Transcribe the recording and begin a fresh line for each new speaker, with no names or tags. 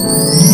Música